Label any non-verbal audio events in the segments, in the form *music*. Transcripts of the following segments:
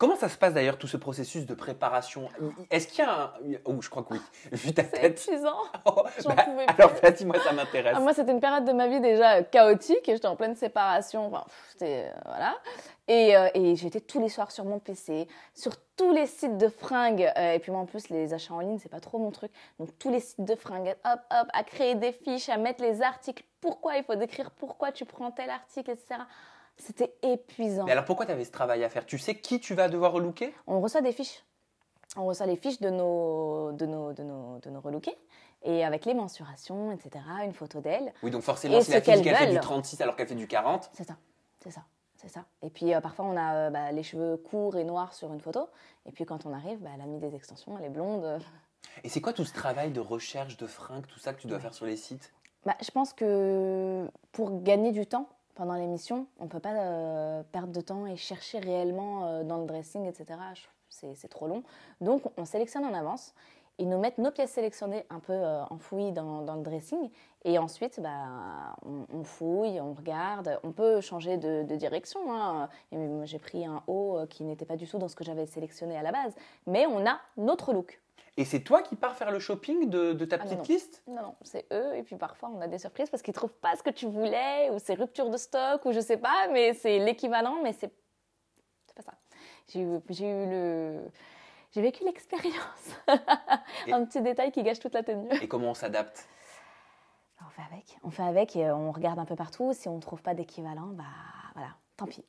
Comment ça se passe d'ailleurs tout ce processus de préparation? Est-ce qu'il y a un... Oh, je crois que oui. *laughs* Vu ta C'est tête. épuisant. *laughs* Oh, J'en bah, pouvais plus. alors vas-y, moi ça m'intéresse. Ah, moi, c'était une période de ma vie déjà chaotique et j'étais en pleine séparation. Enfin, c'était. euh, voilà. Et, euh, et j'étais tous les soirs sur mon PC, sur tous les sites de fringues. euh, et puis, moi, en plus, les achats en ligne, c'est pas trop mon truc. Donc, tous les sites de fringues, hop, hop, à créer des fiches, à mettre les articles. Pourquoi il faut décrire pourquoi tu prends tel article, etc. C'était épuisant. Mais alors pourquoi tu avais ce travail à faire? Tu sais qui tu vas devoir relooker? On reçoit des fiches. On reçoit les fiches de nos, de nos, de nos, de nos relookés. Et avec les mensurations, etc., une photo d'elle. Oui, donc forcément, si la qu'elles qui a fait du veulent. 36 alors qu'elle fait du 40, C'est ça, c'est ça, c'est ça. Et puis euh, parfois on a euh, bah, les cheveux courts et noirs sur une photo. Et puis quand on arrive, bah, elle a mis des extensions, elle est blonde. Et c'est quoi tout ce travail de recherche de fringues, tout ça que tu dois faire sur les sites? Bah, je pense que pour gagner du temps pendant l'émission, on ne peut pas euh, perdre de temps et chercher réellement euh, dans le dressing, etc. C'est trop long. Donc on sélectionne en avance. Ils nous mettent nos pièces sélectionnées un peu euh, enfouies dans, le dressing. Et ensuite, bah, on, fouille, on regarde. On peut changer de, direction. hein. J'ai pris un haut qui n'était pas du tout dans ce que j'avais sélectionné à la base. Mais on a notre look. Et c'est toi qui pars faire le shopping de, de ta Ah, non, petite non. liste Non, non, c'est eux. Et puis parfois, on a des surprises parce qu'ils trouvent pas ce que tu voulais, ou c'est rupture de stock, ou je sais pas, mais c'est l'équivalent, mais c'est pas ça. J'ai eu, eu le. J'ai vécu l'expérience. *laughs* Un petit détail qui gâche toute la tenue. Et comment on s'adapte On fait avec. On fait avec et on regarde un peu partout. Si on ne trouve pas d'équivalent, bah voilà, tant pis.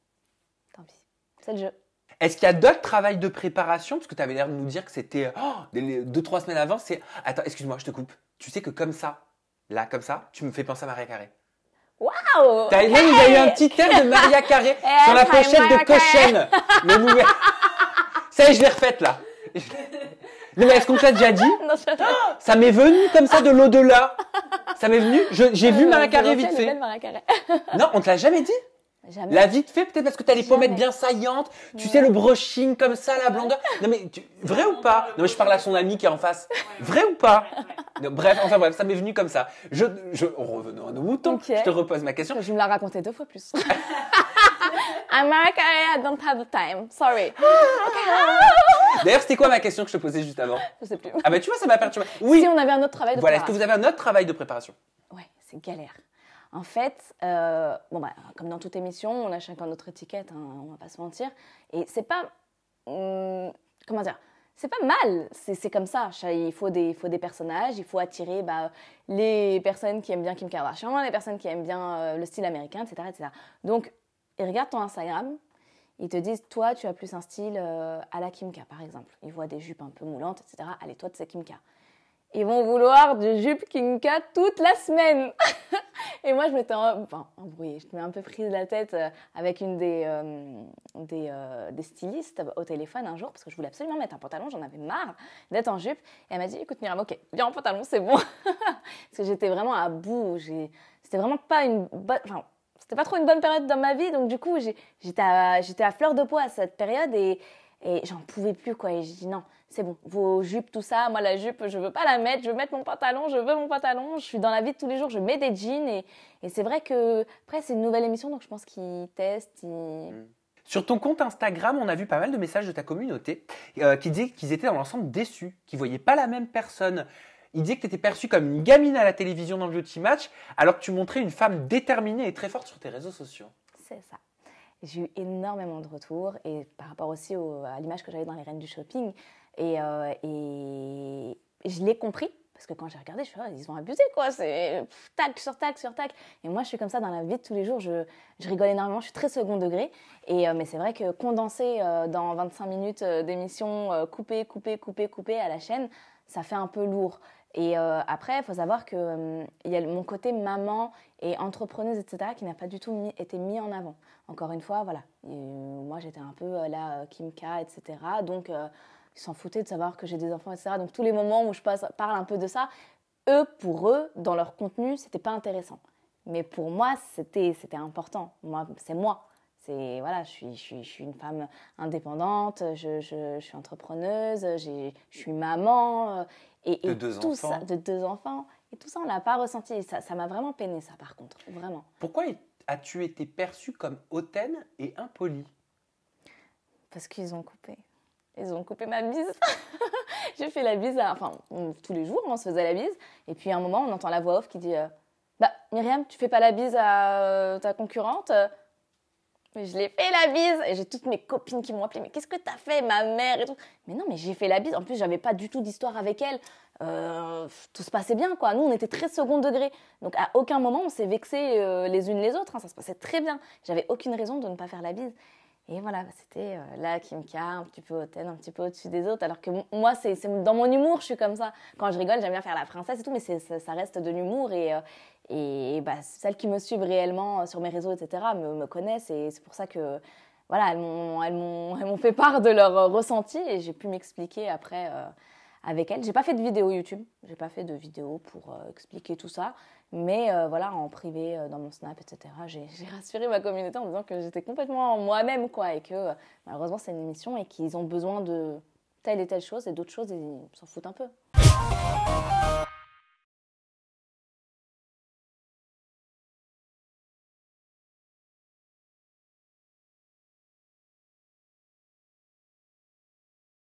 Tant pis. C'est le jeu. Est-ce qu'il y a d'autres travails de préparation? Parce que tu avais l'air de nous dire que c'était oh, deux, trois semaines avant. C'est Attends, excuse-moi, je te coupe. Tu sais que comme ça, là, comme ça, tu me fais penser à Maria Carré. Waouh T'as il y a eu un petit air de Maria Carré *laughs* sur la pochette de nouvel. Ça y est, je l'ai refaite là. Non, mais est-ce qu'on te l'a déjà dit? *laughs* Non, je- Ça m'est venu comme ça de l'au-delà. Ça m'est venu. J'ai vu Euh, Maria Carré vite *laughs* fait. Non, on te l'a jamais dit? Jamais. La vite fait, peut-être parce que t'as les pommettes bien saillantes. Tu Ouais. sais, le brushing comme ça, la blondeur. Non, mais tu- vrai ou pas? Non, mais je parle à son ami qui est en face. Vrai ou pas? Non, Bref, enfin bref, ça m'est venu comme ça. Je, je, revenons à nos moutons. Ok. Je te repose ma question. Je me l'ai raconté deux fois plus. *laughs* Carey, I don't have the time. Sorry. *laughs* D'ailleurs, c'était quoi ma question que je te posais juste avant? Je sais plus. Ah bah tu vois, ça m'a perturbé. Oui. Si on avait un autre travail de Voilà, est-ce que préparation. vous avez un autre travail de préparation? Ouais, c'est galère. En fait, euh, bon bah, comme dans toute émission, on a chacun notre étiquette, hein, on va pas se mentir. Et c'est pas. hum, comment dire C'est pas mal, c'est comme ça. Il faut, des, faut des personnages, il faut attirer bah, les personnes qui aiment bien Kim Kardashian, les personnes qui aiment bien euh, le style américain, etc., etc. Donc, ils regardent ton Instagram, ils te disent, toi, tu as plus un style euh, à la Kim K, par exemple. Ils voient des jupes un peu moulantes, etc. Allez, toi, c'est Kim K. Ils vont vouloir du jupe Kim K toute la semaine. *laughs* Et moi, je m'étais en- enfin, embrouillée. Je m'étais un peu prise la tête euh, avec une des, euh, euh, des stylistes au téléphone un jour parce que je voulais absolument mettre un pantalon. J'en avais marre d'être en jupe. Et elle m'a dit Écoute, Myriam, ok, viens en pantalon, c'est bon. *laughs* parce que j'étais vraiment à bout. C'était vraiment pas une bonne. Enfin, c'était pas trop une bonne période dans ma vie. Donc, du coup, j'étais à, à fleur de peau à cette période et, et j'en pouvais plus. quoi. Et j'ai dit Non, c'est bon, vos jupes, tout ça, moi la jupe, je veux pas la mettre, je veux mettre mon pantalon, je veux mon pantalon, je suis dans la vie de tous les jours, je mets des jeans et, et c'est vrai que, après c'est une nouvelle émission, donc je pense qu'ils testent, ils... Sur ton compte Instagram, on a vu pas mal de messages de ta communauté euh, qui disaient qu'ils étaient dans l'ensemble déçus, qu'ils voyaient pas la même personne. Ils disaient que tu étais perçue comme une gamine à la télévision dans le Beauty Match, alors que tu montrais une femme déterminée et très forte sur tes réseaux sociaux. C'est ça. J'ai eu énormément de retours et par rapport aussi au- à l'image que j'avais dans les Reines du Shopping. Et, euh, et je l'ai compris parce que quand j'ai regardé, je suis ils ont abusé quoi. C'est tac sur tac sur tac. Et moi, je suis comme ça dans la vie de tous les jours. Je, je rigole énormément. Je suis très second degré. Et, euh, mais c'est vrai que condenser euh, dans 25 minutes d'émission, couper, couper, couper, couper à la chaîne, ça fait un peu lourd. Et euh, après, il faut savoir que euh, y a mon côté maman et entrepreneuse, etc., qui n'a pas du tout été mis en avant. Encore une fois, voilà. Euh, moi, j'étais un peu euh, euh, Kim K, etc. Donc, ils s'en foutaient de savoir que j'ai des enfants, etc. Donc, tous les moments où je passe, parle un peu de ça, eux, pour eux, dans leur contenu, c'était pas intéressant. Mais pour moi, c'était important. Moi, c'est moi. C'est voilà, je suis, je, suis, je suis une femme indépendante, je, je, suis entrepreneuse, je suis maman. euh, Et, De deux tout enfants. Ça, de deux enfants. Et tout ça, on l'a pas ressenti. Ça ça m'a vraiment peiné, ça, par contre. Vraiment. Pourquoi as-tu été perçue comme hautaine et impolie? Parce qu'ils ont coupé. Ils ont coupé ma bise. *laughs* j'ai fait la bise, enfin, tous les jours, on se faisait la bise. Et puis à un moment, on entend la voix off qui dit Bah, Myriam, tu fais pas la bise à ta concurrente je l'ai fait la bise et j'ai toutes mes copines qui m'ont appelé mais qu'est-ce que t'as fait ma mère et tout mais non mais j'ai fait la bise en plus j'avais pas du tout d'histoire avec elle euh, tout se passait bien quoi nous on était très second degré donc à aucun moment on s'est vexé euh, les unes les autres hein. ça se passait très bien j'avais aucune raison de ne pas faire la bise et voilà, c'était euh, là Kimka, un petit peu hautaine, un petit peu au-dessus des autres. Alors que moi, c'est dans mon humour, je suis comme ça. Quand je rigole, j'aime bien faire la princesse et tout, mais ça, reste de l'humour. Et, et bah, celles qui me suivent réellement sur mes réseaux, etc., me, me connaissent. Et c'est pour ça que voilà, elles m'ont *laughs* fait part de leur ressenti et j'ai pu m'expliquer après euh, avec elles. J'ai pas fait de vidéo YouTube, j'ai pas fait de vidéo pour euh, expliquer tout ça, mais euh, voilà, en privé, dans mon Snap, etc., *laughs* j'ai rassuré ma communauté en disant que j'étais complètement moi-même, quoi, et que malheureusement c'est une émission et qu'ils ont besoin de telle et telle chose et d'autres choses, ils s'en foutent un peu.